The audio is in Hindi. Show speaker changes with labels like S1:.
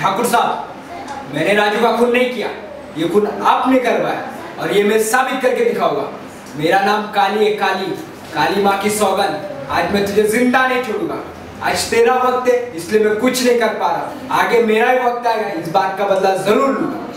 S1: ठाकुर साहब, मैंने राजू का खून नहीं किया, ये खून आपने करवाया और ये मैं साबित करके दिखाऊँगा। मेरा नाम काली है, काली। काली माँ की सौगन आज मैं तुझे ज़िंदा नहीं छोड़ूँगा। आज तेरा वक्त है, इसलिए मैं कुछ नहीं कर पा रहा। आगे मेरा ही वक्त आएगा, इस बात का बदला ज़रूर लूँगा।